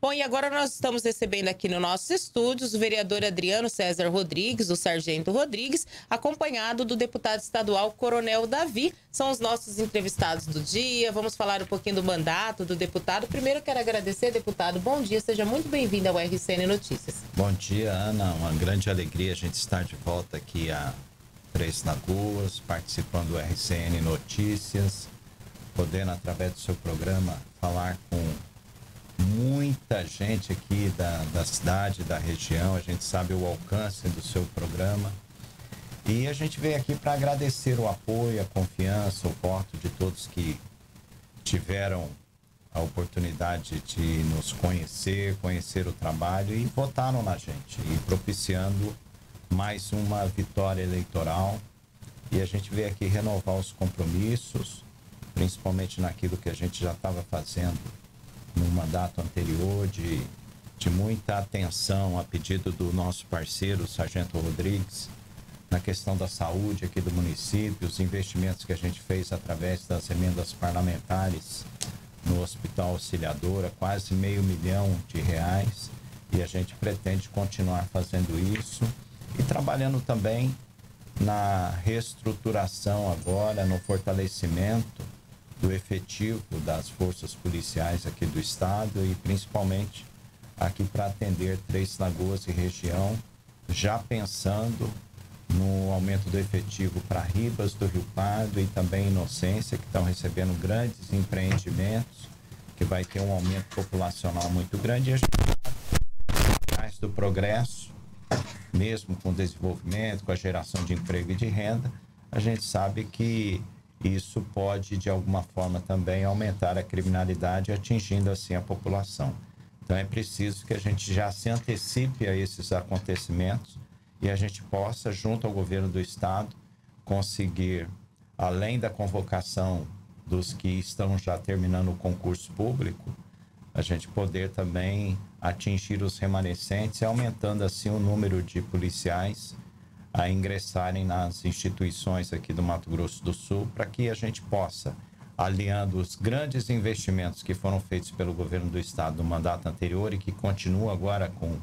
Bom, e agora nós estamos recebendo aqui no nossos estúdios o vereador Adriano César Rodrigues, o Sargento Rodrigues, acompanhado do deputado estadual Coronel Davi. São os nossos entrevistados do dia. Vamos falar um pouquinho do mandato do deputado. Primeiro quero agradecer, deputado. Bom dia, seja muito bem-vindo ao RCN Notícias. Bom dia, Ana. Uma grande alegria a gente estar de volta aqui a Três Lagoas, participando do RCN Notícias, podendo, através do seu programa, falar com muita gente aqui da, da cidade, da região. A gente sabe o alcance do seu programa. E a gente veio aqui para agradecer o apoio, a confiança, o voto de todos que tiveram a oportunidade de nos conhecer, conhecer o trabalho e votaram na gente, e propiciando mais uma vitória eleitoral. E a gente veio aqui renovar os compromissos, principalmente naquilo que a gente já estava fazendo no mandato anterior, de, de muita atenção a pedido do nosso parceiro, Sargento Rodrigues, na questão da saúde aqui do município, os investimentos que a gente fez através das emendas parlamentares no Hospital Auxiliadora, quase meio milhão de reais, e a gente pretende continuar fazendo isso e trabalhando também na reestruturação agora, no fortalecimento do efetivo das forças policiais aqui do estado e principalmente aqui para atender Três Lagoas e região, já pensando no aumento do efetivo para Ribas do Rio Pardo e também Inocência, que estão recebendo grandes empreendimentos, que vai ter um aumento populacional muito grande. E a gente do progresso, mesmo com o desenvolvimento, com a geração de emprego e de renda, a gente sabe que isso pode, de alguma forma, também aumentar a criminalidade, atingindo assim a população. Então é preciso que a gente já se antecipe a esses acontecimentos e a gente possa, junto ao governo do estado, conseguir, além da convocação dos que estão já terminando o concurso público, a gente poder também atingir os remanescentes, aumentando assim o número de policiais a ingressarem nas instituições aqui do Mato Grosso do Sul, para que a gente possa, aliando os grandes investimentos que foram feitos pelo governo do estado no mandato anterior e que continua agora com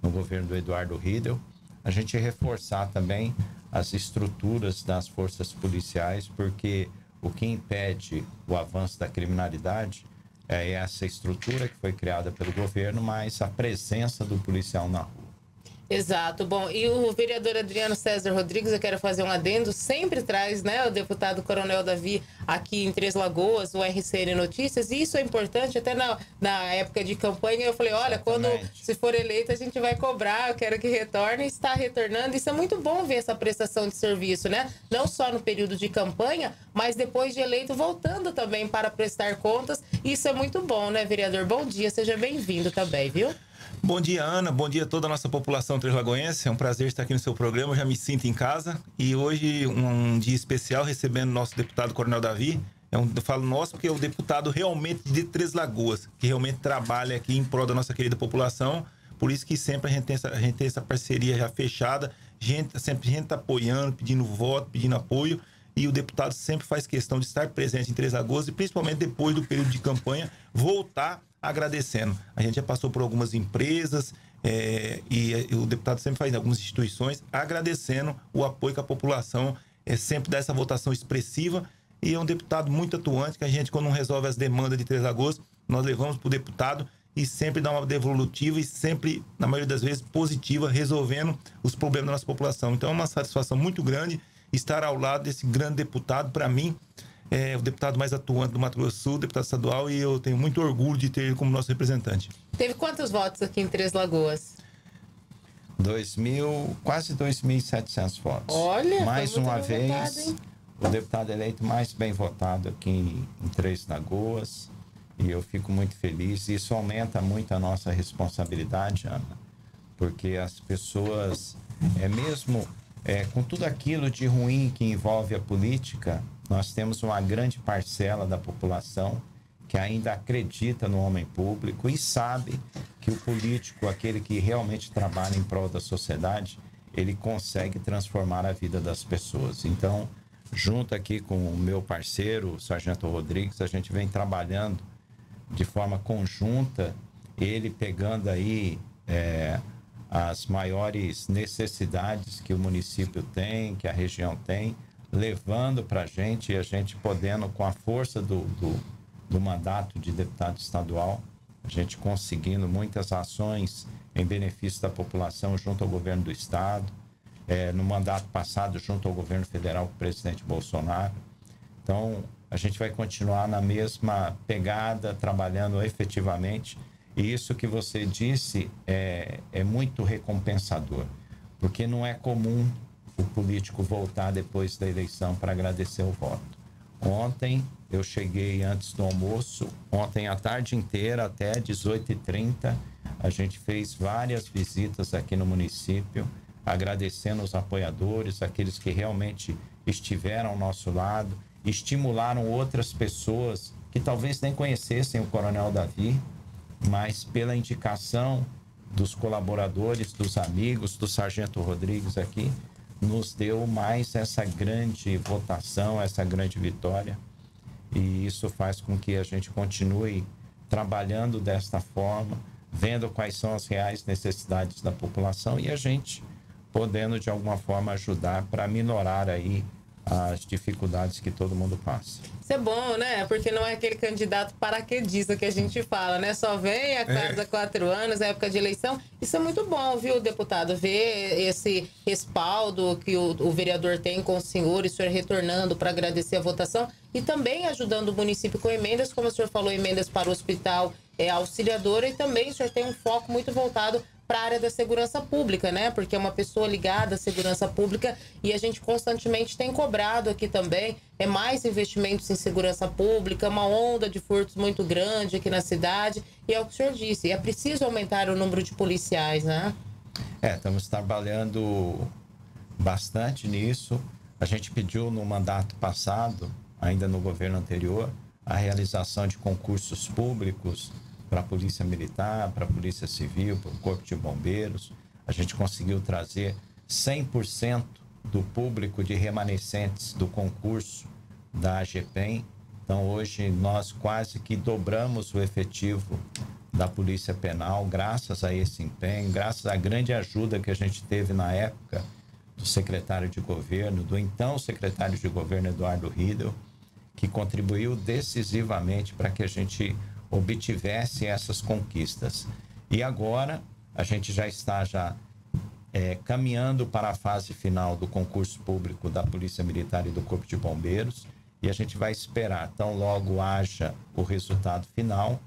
no governo do Eduardo Riedel, a gente reforçar também as estruturas das forças policiais, porque o que impede o avanço da criminalidade é essa estrutura que foi criada pelo governo, mas a presença do policial na rua. Exato. Bom, e o vereador Adriano César Rodrigues, eu quero fazer um adendo, sempre traz, né, o deputado Coronel Davi aqui em Três Lagoas, o RCN Notícias, e isso é importante, até na, na época de campanha eu falei, olha, Exatamente. quando se for eleito a gente vai cobrar, eu quero que retorne, está retornando, isso é muito bom ver essa prestação de serviço, né? Não só no período de campanha, mas depois de eleito voltando também para prestar contas, isso é muito bom, né, vereador? Bom dia, seja bem-vindo também, viu? Bom dia, Ana. Bom dia a toda a nossa população treslagoense. É um prazer estar aqui no seu programa. Eu já me sinto em casa. E hoje, um dia especial, recebendo nosso deputado Coronel Davi. É eu falo nosso porque é o deputado realmente de Três Lagoas, que realmente trabalha aqui em prol da nossa querida população. Por isso que sempre a gente tem essa, gente tem essa parceria já fechada. Gente, sempre a gente está apoiando, pedindo voto, pedindo apoio. E o deputado sempre faz questão de estar presente em Três Lagoas e principalmente depois do período de campanha, voltar agradecendo. A gente já passou por algumas empresas é, e, e, o deputado sempre faz algumas instituições agradecendo o apoio que a população é, sempre dá essa votação expressiva e é um deputado muito atuante que a gente, quando não resolve as demandas de Três Lagoas, nós levamos para o deputado e sempre dá uma devolutiva e sempre, na maioria das vezes, positiva, resolvendo os problemas da nossa população. Então é uma satisfação muito grande estar ao lado desse grande deputado. Para mim, é o deputado mais atuante do Mato Grosso do Sul, deputado estadual, e eu tenho muito orgulho de ter ele como nosso representante. Teve quantos votos aqui em Três Lagoas? Dois mil, quase 2.700 votos. Olha, mais uma vez, votado, o deputado eleito mais bem votado aqui em, em Três Lagoas. E eu fico muito feliz. Isso aumenta muito a nossa responsabilidade, Ana, porque as pessoas, é mesmo é, com tudo aquilo de ruim que envolve a política, nós temos uma grande parcela da população que ainda acredita no homem público e sabe que o político, aquele que realmente trabalha em prol da sociedade, ele consegue transformar a vida das pessoas. Então, junto aqui com o meu parceiro, o Sargento Rodrigues, a gente vem trabalhando de forma conjunta ele pegando aí é, as maiores necessidades que o município tem, que a região tem, levando para a gente e a gente podendo, com a força do, do, do mandato de deputado estadual, a gente conseguindo muitas ações em benefício da população junto ao governo do estado, é, no mandato passado junto ao governo federal com o presidente Bolsonaro. Então, a gente vai continuar na mesma pegada, trabalhando efetivamente. E isso que você disse é, é muito recompensador, porque não é comum o político voltar depois da eleição para agradecer o voto. Ontem eu cheguei antes do almoço, ontem a tarde inteira até 18h30, a gente fez várias visitas aqui no município, agradecendo os apoiadores, aqueles que realmente estiveram ao nosso lado, estimularam outras pessoas que talvez nem conhecessem o Coronel Davi, mas pela indicação dos colaboradores, dos amigos, do Sargento Rodrigues aqui, nos deu mais essa grande votação, essa grande vitória. E isso faz com que a gente continue trabalhando desta forma, vendo quais são as reais necessidades da população e a gente podendo de alguma forma ajudar para minorar aí as dificuldades que todo mundo passa. Isso é bom, né? Porque não é aquele candidato paraquedista que a gente fala, né? Só vem a cada é. quatro anos, época de eleição. Isso é muito bom, viu, deputado? Ver esse respaldo que o, o vereador tem com o senhor e o senhor retornando para agradecer a votação e também ajudando o município com emendas, como o senhor falou, emendas para o hospital é, auxiliadora e também o senhor tem um foco muito voltado para a área da segurança pública, né? Porque é uma pessoa ligada à segurança pública e a gente constantemente tem cobrado aqui também é mais investimentos em segurança pública, uma onda de furtos muito grande aqui na cidade e é o que o senhor disse, é preciso aumentar o número de policiais, né? É, estamos trabalhando bastante nisso. A gente pediu no mandato passado, ainda no governo anterior, a realização de concursos públicos para a Polícia Militar, para a Polícia Civil, para o Corpo de Bombeiros. A gente conseguiu trazer 100% do público de remanescentes do concurso da AGPEM. Então, hoje, nós quase que dobramos o efetivo da Polícia Penal, graças a esse empenho, graças à grande ajuda que a gente teve na época do secretário de governo, do então secretário de governo Eduardo Riedel, que contribuiu decisivamente para que a gente obtivesse essas conquistas. E agora a gente já está já é, caminhando para a fase final do concurso público da Polícia Militar e do Corpo de Bombeiros e a gente vai esperar. Então, logo haja o resultado final,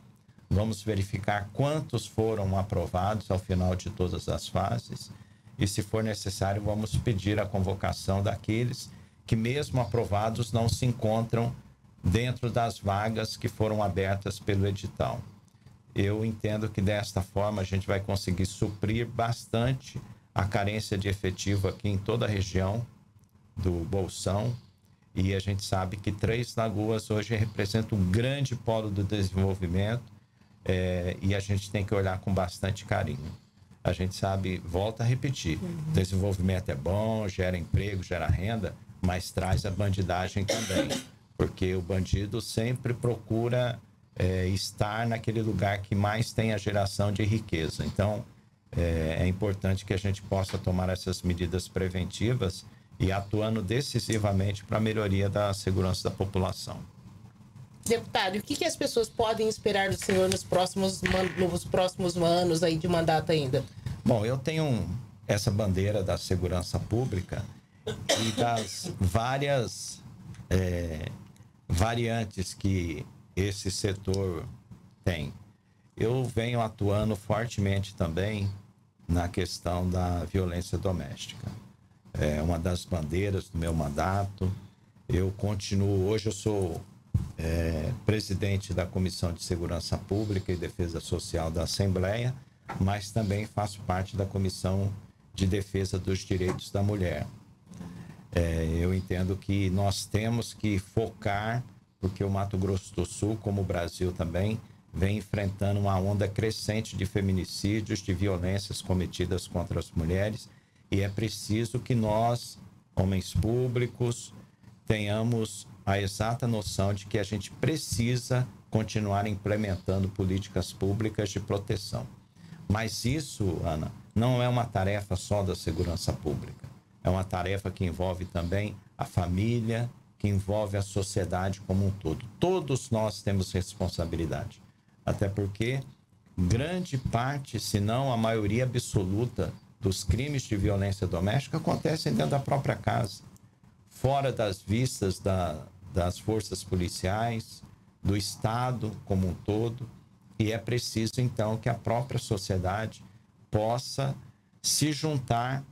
vamos verificar quantos foram aprovados ao final de todas as fases e, se for necessário, vamos pedir a convocação daqueles que, mesmo aprovados, não se encontram dentro das vagas que foram abertas pelo edital. Eu entendo que desta forma a gente vai conseguir suprir bastante a carência de efetivo aqui em toda a região do Bolsão. E a gente sabe que Três Lagoas hoje representa um grande polo do desenvolvimento é, e a gente tem que olhar com bastante carinho. A gente sabe, volta a repetir, uhum. desenvolvimento é bom, gera emprego, gera renda, mas traz a bandidagem também porque o bandido sempre procura é, estar naquele lugar que mais tem a geração de riqueza. Então, é, é importante que a gente possa tomar essas medidas preventivas e atuando decisivamente para a melhoria da segurança da população. Deputado, o que, que as pessoas podem esperar do senhor nos próximos, nos próximos anos aí de mandato ainda? Bom, eu tenho essa bandeira da segurança pública e das várias é, variantes que esse setor tem. Eu venho atuando fortemente também na questão da violência doméstica. É uma das bandeiras do meu mandato. Eu continuo, hoje eu sou é, presidente da Comissão de Segurança Pública e Defesa Social da Assembleia, mas também faço parte da Comissão de Defesa dos Direitos da Mulher. É, eu entendo que nós temos que focar, porque o Mato Grosso do Sul, como o Brasil também, vem enfrentando uma onda crescente de feminicídios, de violências cometidas contra as mulheres, e é preciso que nós, homens públicos, tenhamos a exata noção de que a gente precisa continuar implementando políticas públicas de proteção. Mas isso, Ana, não é uma tarefa só da segurança pública. É uma tarefa que envolve também a família, que envolve a sociedade como um todo. Todos nós temos responsabilidade. Até porque grande parte, se não a maioria absoluta dos crimes de violência doméstica acontecem dentro da própria casa, fora das vistas da, das forças policiais, do Estado como um todo. E é preciso, então, que a própria sociedade possa se juntar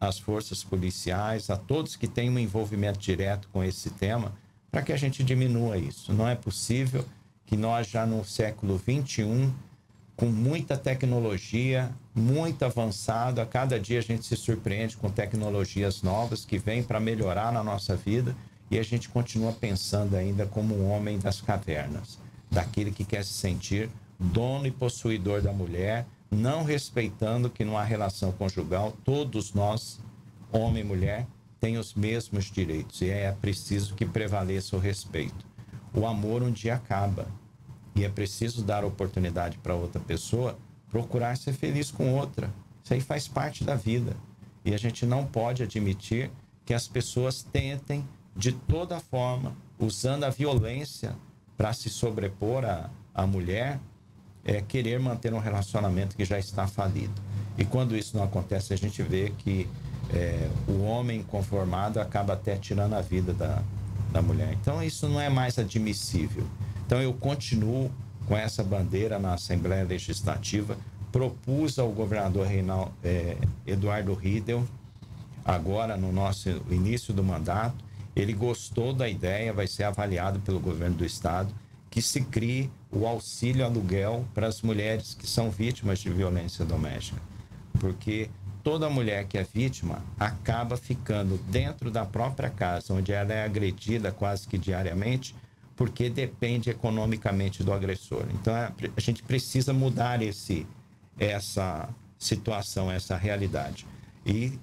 às forças policiais, a todos que têm um envolvimento direto com esse tema, para que a gente diminua isso. Não é possível que nós, já no século XXI, com muita tecnologia, muito avançado, a cada dia a gente se surpreende com tecnologias novas que vêm para melhorar na nossa vida e a gente continua pensando ainda como um homem das cavernas, daquele que quer se sentir dono e possuidor da mulher, não respeitando que numa relação conjugal todos nós, homem e mulher, têm os mesmos direitos e é preciso que prevaleça o respeito. O amor um dia acaba e é preciso dar oportunidade para outra pessoa procurar ser feliz com outra. Isso aí faz parte da vida e a gente não pode admitir que as pessoas tentem de toda forma, usando a violência para se sobrepor à, à mulher, é querer manter um relacionamento que já está falido. E quando isso não acontece, a gente vê que é, o homem conformado acaba até tirando a vida da, da mulher. Então, isso não é mais admissível. Então, eu continuo com essa bandeira na Assembleia Legislativa, propus ao governador Reinaldo, é, Eduardo Riedel, agora no nosso início do mandato, ele gostou da ideia, vai ser avaliado pelo governo do estado, que se crie o auxílio aluguel para as mulheres que são vítimas de violência doméstica. Porque toda mulher que é vítima acaba ficando dentro da própria casa, onde ela é agredida quase que diariamente, porque depende economicamente do agressor. Então a gente precisa mudar esse essa situação, essa realidade. E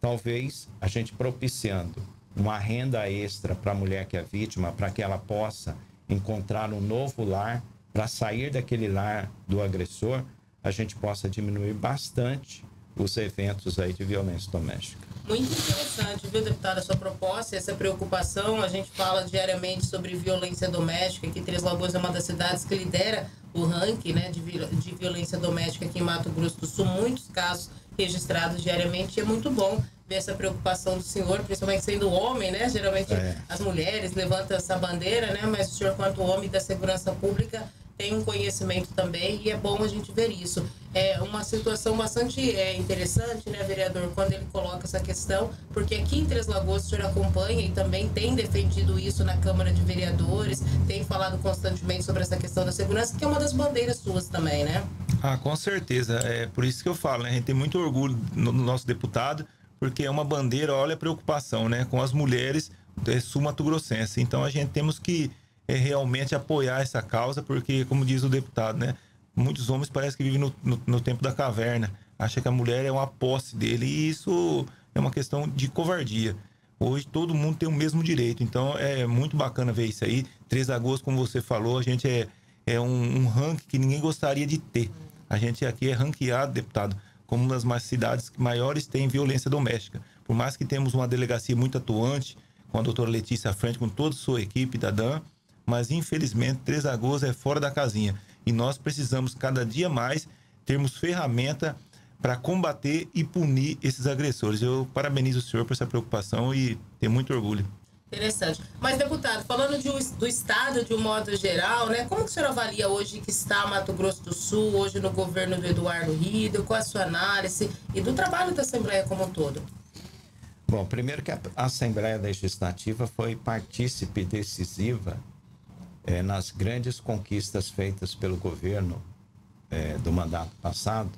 talvez a gente propiciando uma renda extra para a mulher que é vítima, para que ela possa encontrar um novo lar, para sair daquele lar do agressor, a gente possa diminuir bastante os eventos aí de violência doméstica. Muito interessante, viu, deputada, a sua proposta, essa preocupação. A gente fala diariamente sobre violência doméstica, que Três Lagoas é uma das cidades que lidera o ranking né, de, de violência doméstica aqui em Mato Grosso do Sul. Muitos casos registrados diariamente e é muito bom ver essa preocupação do senhor, principalmente sendo homem, né? Geralmente é. as mulheres levantam essa bandeira, né? Mas o senhor, quanto homem da segurança pública, tem um conhecimento também e é bom a gente ver isso. É uma situação bastante é, interessante, né, vereador, quando ele coloca essa questão, porque aqui em Três Lagoas o senhor acompanha e também tem defendido isso na Câmara de Vereadores, tem falado constantemente sobre essa questão da segurança, que é uma das bandeiras suas também, né? Ah, com certeza. É por isso que eu falo, né? A gente tem muito orgulho no nosso deputado, porque é uma bandeira, olha a preocupação, né, com as mulheres do sul-mato grossense. Então a gente temos que é, realmente apoiar essa causa, porque, como diz o deputado, né, muitos homens parecem que vivem no, no, no tempo da caverna, acha que a mulher é uma posse dele e isso é uma questão de covardia. Hoje todo mundo tem o mesmo direito, então é muito bacana ver isso aí. Três Lagoas, como você falou, a gente é, é um, um ranking que ninguém gostaria de ter. A gente aqui é ranqueado, deputado, como uma das cidades que maiores têm violência doméstica. Por mais que temos uma delegacia muito atuante, com a doutora Letícia à frente, com toda a sua equipe da DAN, mas infelizmente Três Lagoas é fora da casinha. E nós precisamos cada dia mais termos ferramenta para combater e punir esses agressores. Eu parabenizo o senhor por essa preocupação e tenho muito orgulho. Interessante. Mas, deputado, falando de, do Estado de um modo geral, né? Como que o senhor avalia hoje que está Mato Grosso do Sul, hoje no governo do Eduardo Rido? Qual a sua análise e do trabalho da Assembleia como um todo? Bom, primeiro que a Assembleia Legislativa foi partícipe decisiva é, nas grandes conquistas feitas pelo governo é, do mandato passado,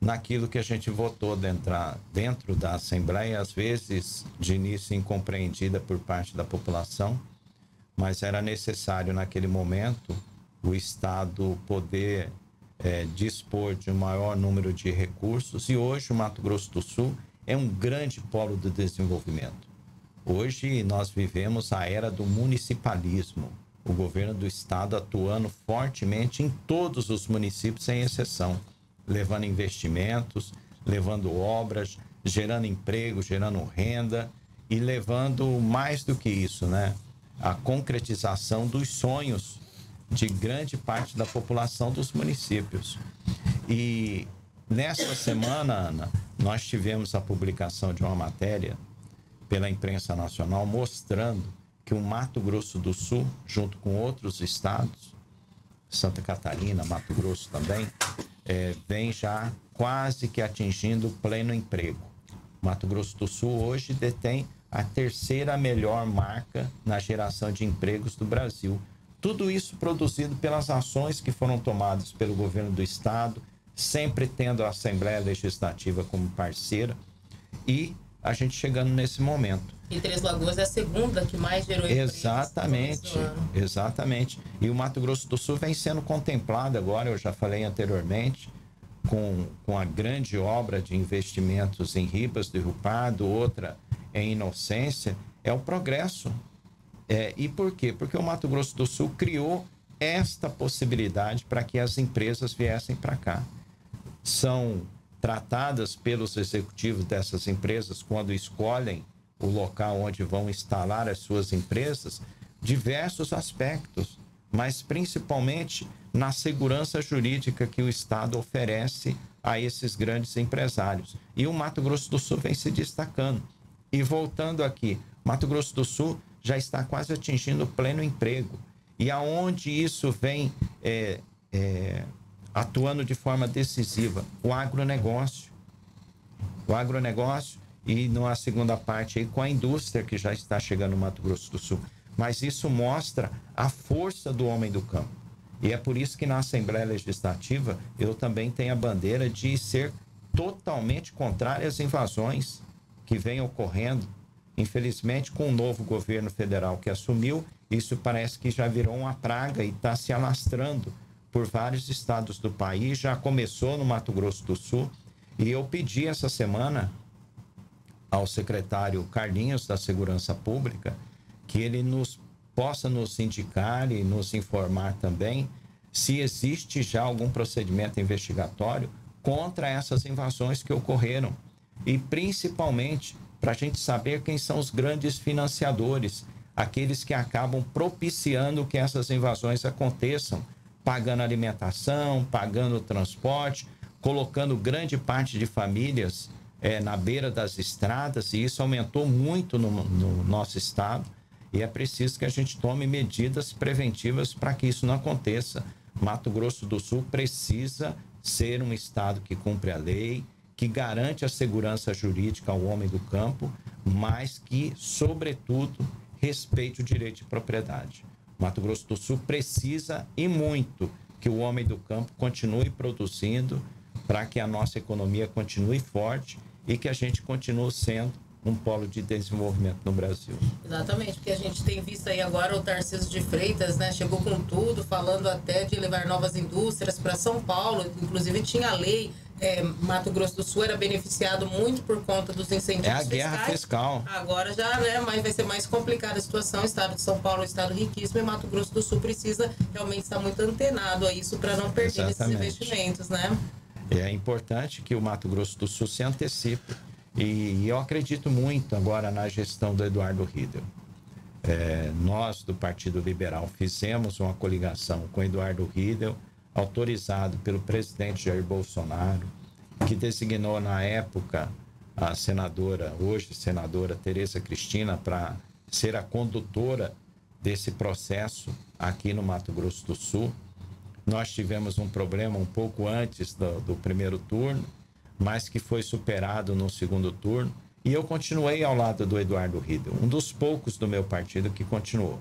naquilo que a gente votou dentro, dentro da Assembleia, às vezes de início incompreendida por parte da população, mas era necessário naquele momento o Estado poder é, dispor de um maior número de recursos e hoje o Mato Grosso do Sul é um grande polo de desenvolvimento. Hoje nós vivemos a era do municipalismo. o governo do estado atuando fortemente em todos os municípios, sem exceção, levando investimentos, levando obras, gerando emprego, gerando renda e levando mais do que isso, né? A concretização dos sonhos de grande parte da população dos municípios. E nesta semana, Ana, nós tivemos a publicação de uma matéria pela imprensa nacional mostrando que o Mato Grosso do Sul, junto com outros estados, Santa Catarina, Mato Grosso também, é, vem já quase que atingindo pleno emprego. Mato Grosso do Sul hoje detém a terceira melhor marca na geração de empregos do Brasil. Tudo isso produzido pelas ações que foram tomadas pelo governo do estado, sempre tendo a Assembleia Legislativa como parceira e a gente chegando nesse momento. E Três Lagoas é a segunda que mais gerou Exatamente, exatamente. E o Mato Grosso do Sul vem sendo contemplado agora, eu já falei anteriormente, com, com a grande obra de investimentos em Ribas do Rio Pardo, outra em Inocência, é o progresso. É, e por quê? Porque o Mato Grosso do Sul criou esta possibilidade para que as empresas viessem para cá. São tratadas pelos executivos dessas empresas quando escolhem o local onde vão instalar as suas empresas, diversos aspectos, mas principalmente na segurança jurídica que o Estado oferece a esses grandes empresários. E o Mato Grosso do Sul vem se destacando. E voltando aqui, Mato Grosso do Sul já está quase atingindo pleno emprego. E aonde isso vem é, é, atuando de forma decisiva? O agronegócio. O agronegócio e numa segunda parte aí com a indústria que já está chegando no Mato Grosso do Sul. Mas isso mostra a força do homem do campo. E é por isso que na Assembleia Legislativa eu também tenho a bandeira de ser totalmente contrário às invasões que vêm ocorrendo. Infelizmente, com o novo governo federal que assumiu, isso parece que já virou uma praga e está se alastrando por vários estados do país. Já começou no Mato Grosso do Sul. E eu pedi essa semana ao secretário Carlinhos da Segurança Pública que ele nos possa nos indicar e nos informar também se existe já algum procedimento investigatório contra essas invasões que ocorreram e principalmente para a gente saber quem são os grandes financiadores, aqueles que acabam propiciando que essas invasões aconteçam, pagando alimentação, pagando transporte, colocando grande parte de famílias é, na beira das estradas, e isso aumentou muito no, no nosso estado. E é preciso que a gente tome medidas preventivas para que isso não aconteça. Mato Grosso do Sul precisa ser um estado que cumpre a lei, que garante a segurança jurídica ao homem do campo, mas que, sobretudo, respeite o direito de propriedade. Mato Grosso do Sul precisa e muito que o homem do campo continue produzindo para que a nossa economia continue forte e que a gente continue sendo um polo de desenvolvimento no Brasil. Exatamente, porque a gente tem visto aí agora o Tarcísio de Freitas, né? Chegou com tudo, falando até de levar novas indústrias para São Paulo, inclusive tinha lei é, Mato Grosso do Sul era beneficiado muito por conta dos incentivos É a guerra fiscais. fiscal. Agora já, né, mas vai ser mais complicada a situação. O estado de São Paulo é um estado riquíssimo e Mato Grosso do Sul precisa realmente estar muito antenado a isso para não perder Exatamente. esses investimentos, né? É importante que o Mato Grosso do Sul se antecipe. E, eu acredito muito agora na gestão do Eduardo Riedel. É, nós, do Partido Liberal, fizemos uma coligação com Eduardo Riedel, autorizado pelo presidente Jair Bolsonaro, que designou na época a senadora, hoje senadora Tereza Cristina, para ser a condutora desse processo aqui no Mato Grosso do Sul. Nós tivemos um problema um pouco antes do, do primeiro turno, mas que foi superado no segundo turno. E eu continuei ao lado do Eduardo Riedel, um dos poucos do meu partido que continuou.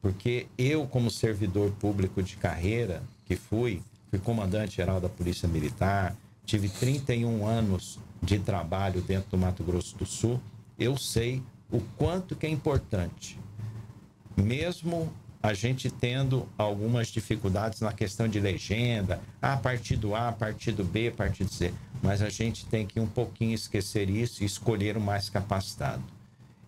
Porque eu, como servidor público de carreira que fui, fui comandante-geral da Polícia Militar, tive 31 anos de trabalho dentro do Mato Grosso do Sul, eu sei o quanto que é importante, mesmo a gente tendo algumas dificuldades na questão de legenda, ah, partido A, partido B, partido C, mas a gente tem que um pouquinho esquecer isso e escolher o mais capacitado.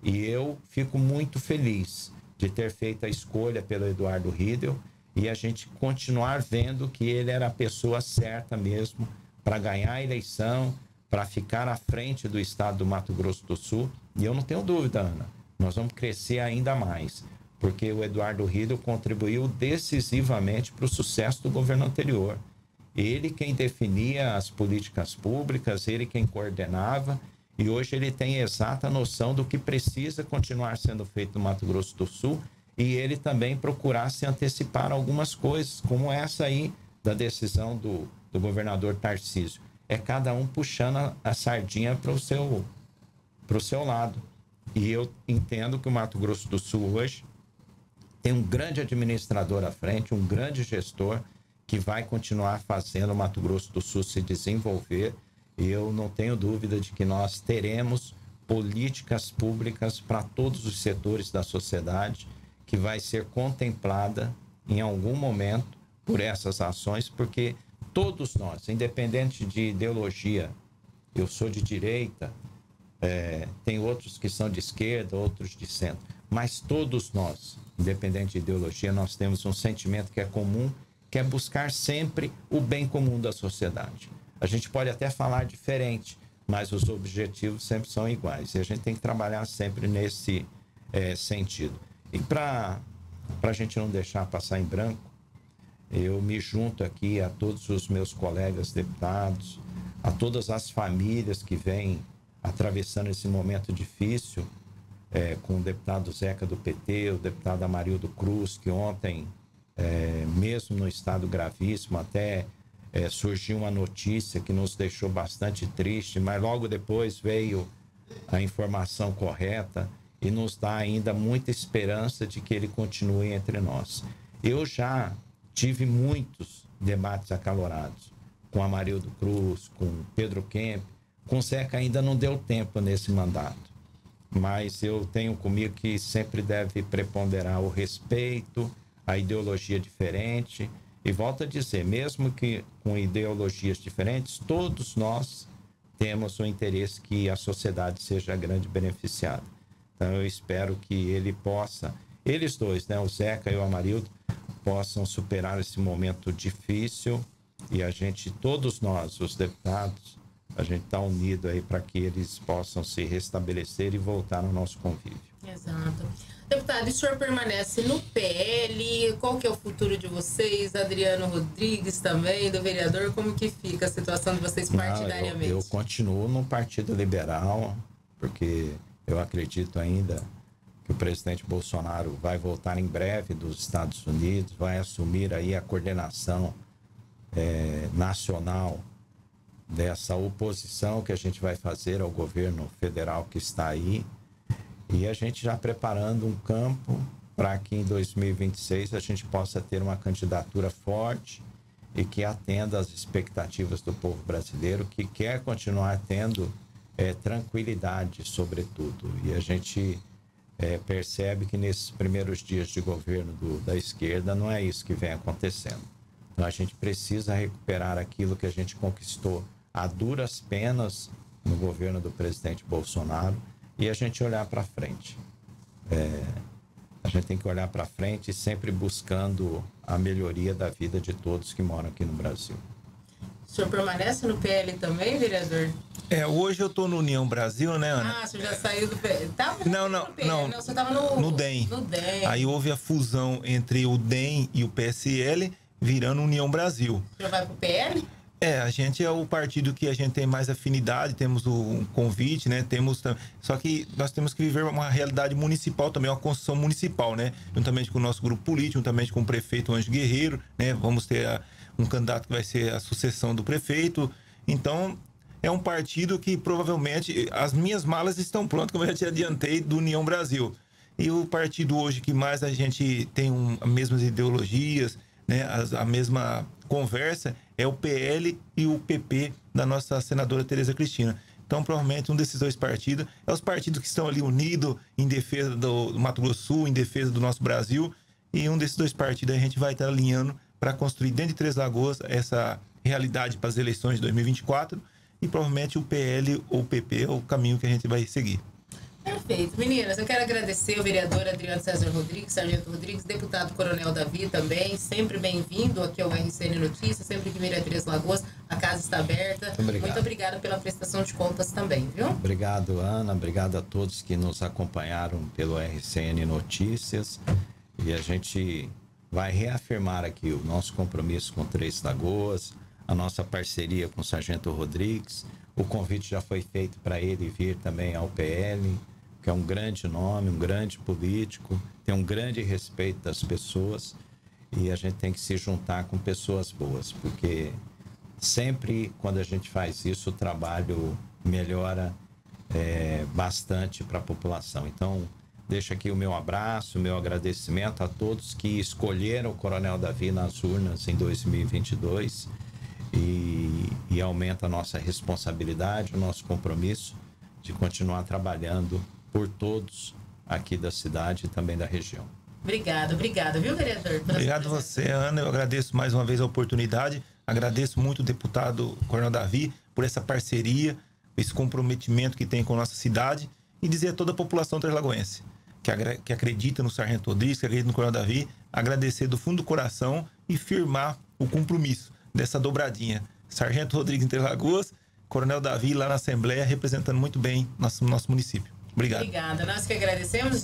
E eu fico muito feliz de ter feito a escolha pelo Eduardo Riedel e a gente continuar vendo que ele era a pessoa certa mesmo para ganhar a eleição, para ficar à frente do estado do Mato Grosso do Sul. E eu não tenho dúvida, Ana, nós vamos crescer ainda mais, porque o Eduardo Riedel contribuiu decisivamente para o sucesso do governo anterior. Ele quem definia as políticas públicas, ele quem coordenava, e hoje ele tem exata noção do que precisa continuar sendo feito no Mato Grosso do Sul e ele também procurar se antecipar algumas coisas, como essa aí da decisão do, do governador Tarcísio. É cada um puxando a, a sardinha para o seu, seu lado. E eu entendo que o Mato Grosso do Sul hoje tem um grande administrador à frente, um grande gestor que vai continuar fazendo o Mato Grosso do Sul se desenvolver. E eu não tenho dúvida de que nós teremos políticas públicas para todos os setores da sociedade que vai ser contemplada em algum momento por essas ações, porque todos nós, independente de ideologia, eu sou de direita, é, tem outros que são de esquerda, outros de centro, mas todos nós, independente de ideologia, nós temos um sentimento que é comum, que é buscar sempre o bem comum da sociedade. A gente pode até falar diferente, mas os objetivos sempre são iguais e a gente tem que trabalhar sempre nesse é, sentido. E para a gente não deixar passar em branco, eu me junto aqui a todos os meus colegas deputados, a todas as famílias que vêm atravessando esse momento difícil, é, com o deputado Zeca do PT, o deputado Amarildo Cruz, que ontem, é, mesmo no estado gravíssimo, até é, surgiu uma notícia que nos deixou bastante triste, mas logo depois veio a informação correta e nos dá ainda muita esperança de que ele continue entre nós. Eu já tive muitos debates acalorados com Amarildo Cruz, com Pedro Kemp, com Zeca ainda não deu tempo nesse mandato, mas eu tenho comigo que sempre deve preponderar o respeito, a ideologia diferente. E volto a dizer, mesmo que com ideologias diferentes, todos nós temos o interesse que a sociedade seja grande beneficiada. Então eu espero que ele possa, eles dois, né, o Zeca e o Amarildo, possam superar esse momento difícil e a gente, todos nós, os deputados, a gente está unido aí para que eles possam se restabelecer e voltar no nosso convívio. Exato. Deputado, o senhor permanece no PL? Qual que é o futuro de vocês? Adriano Rodrigues também, do vereador, como que fica a situação de vocês partidariamente? Não, eu, eu continuo no Partido Liberal, porque eu acredito ainda que o presidente Bolsonaro vai voltar em breve dos Estados Unidos, vai assumir aí a coordenação é, nacional dessa oposição que a gente vai fazer ao governo federal que está aí. E a gente já preparando um campo para que em 2026 a gente possa ter uma candidatura forte e que atenda às expectativas do povo brasileiro, que quer continuar tendo é, tranquilidade, sobretudo. E a gente é, percebe que nesses primeiros dias de governo do, da esquerda não é isso que vem acontecendo. Então a gente precisa recuperar aquilo que a gente conquistou a duras penas no governo do presidente Bolsonaro e a gente olhar para frente. É, a gente tem que olhar para frente sempre buscando a melhoria da vida de todos que moram aqui no Brasil. O senhor permanece no PL também, vereador? É, hoje eu tô no União Brasil, né, Ana? Ah, você já saiu do PL. Tava não, não, PL, não. não. Você tava no, no DEM. No DEM. Aí houve a fusão entre o DEM e o PSL, virando União Brasil. O senhor vai pro PL? É, a gente é o partido que a gente tem mais afinidade, temos o convite, né? Temos só que nós temos que viver uma realidade municipal também, uma construção municipal, né? Juntamente com o nosso grupo político, juntamente com o prefeito Anjo Guerreiro, né? Vamos ter a, um candidato que vai ser a sucessão do prefeito. Então, é um partido que provavelmente as minhas malas estão prontas, como eu já te adiantei, do União Brasil. E o partido hoje que mais a gente tem um, as mesmas ideologias, né, a, a mesma conversa é o PL e o PP da nossa senadora Tereza Cristina. Então, provavelmente, um desses dois partidos é os partidos que estão ali unidos em defesa do Mato Grosso Sul, em defesa do nosso Brasil. E um desses dois partidos a gente vai estar alinhando para construir dentro de Três Lagoas essa realidade para as eleições de 2024 e provavelmente o PL ou o PP é o caminho que a gente vai seguir. Perfeito. Meninas, eu quero agradecer o vereador Adriano César Rodrigues, Sargento Rodrigues, deputado Coronel Davi também, sempre bem-vindo aqui ao RCN Notícias, sempre que vir a Três Lagoas, a casa está aberta. Muito obrigado. Muito obrigada pela prestação de contas também, viu? Obrigado, Ana. Obrigado a todos que nos acompanharam pelo RCN Notícias. E a gente vai reafirmar aqui o nosso compromisso com Três Lagoas, a nossa parceria com o Sargento Rodrigues. O convite já foi feito para ele vir também ao PL, que é um grande nome, um grande político, tem um grande respeito das pessoas e a gente tem que se juntar com pessoas boas, porque sempre quando a gente faz isso, o trabalho melhora é, bastante para a população. Então, deixo aqui o meu abraço, o meu agradecimento a todos que escolheram o Coronel Davi nas urnas em 2022 e, e aumenta a nossa responsabilidade, o nosso compromisso de continuar trabalhando por todos aqui da cidade e também da região. Obrigada, obrigada, viu, vereador? Obrigado você, Ana. Eu agradeço mais uma vez a oportunidade. Agradeço muito o deputado Coronel Davi por essa parceria, esse comprometimento que tem com a nossa cidade e dizer a toda a população translagoense que acredita no Sargento Rodrigues, que acredita no Coronel Davi, agradecer do fundo do coração e firmar o compromisso dessa dobradinha. Sargento Rodrigues em Lagoas, Coronel Davi lá na Assembleia, representando muito bem nosso, nosso município. Obrigado. Obrigada. Nós que agradecemos.